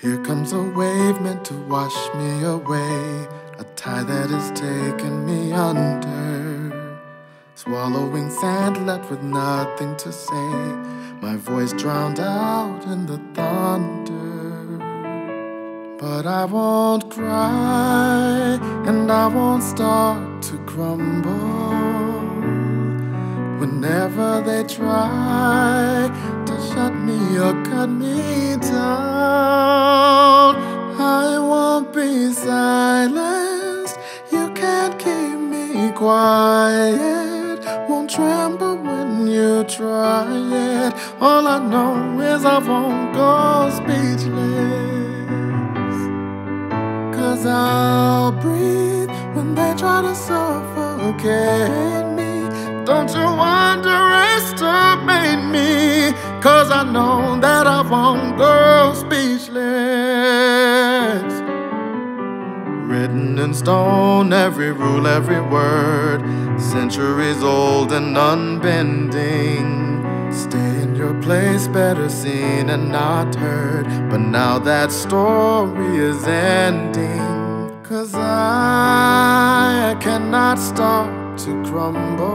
Here comes a wave meant to wash me away, a tide that has taken me under. Swallowing sand left with nothing to say, my voice drowned out in the thunder. But I won't cry, and I won't start to crumble. Whenever they try shut me or cut me down, I won't be silenced. You can't keep me quiet. Won't tremble when you try it. All I know is I won't go speechless. Cause I'll breathe when they try to suffocate me. Don't you underestimate cause I know that I won't go speechless. Written in stone, every rule, every word, centuries old and unbending. Stay in your place, better seen and not heard. But now that story is ending. Cause I cannot stop to crumble.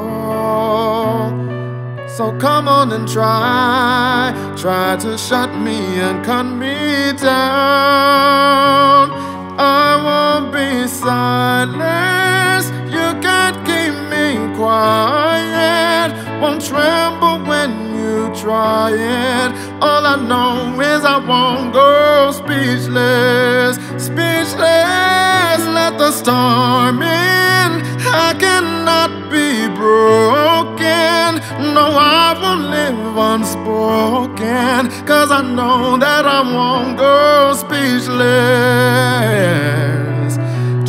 So come on and try, try to shut me and cut me down. I won't be silent. You can't keep me quiet. Won't tremble when you try it. All I know is I won't go speechless, speechless. Let the storm in. No, I won't live unspoken. Cause I know that I won't go speechless.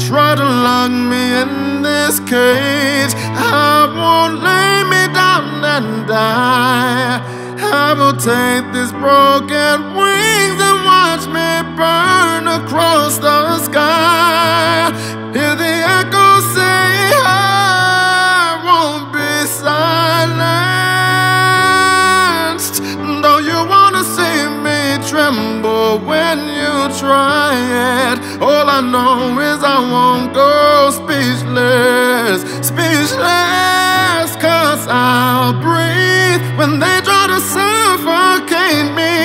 Try to lock me in this cage. I won't lay me down and die. I will take these broken wings and watch me burn across the sky. When you try it, all I know is I won't go speechless, speechless, cause I'll breathe when they try to suffocate me.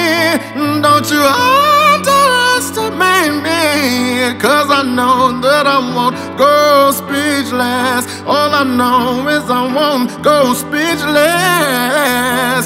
Don't you underestimate me, cause I know that I won't go speechless. All I know is I won't go speechless,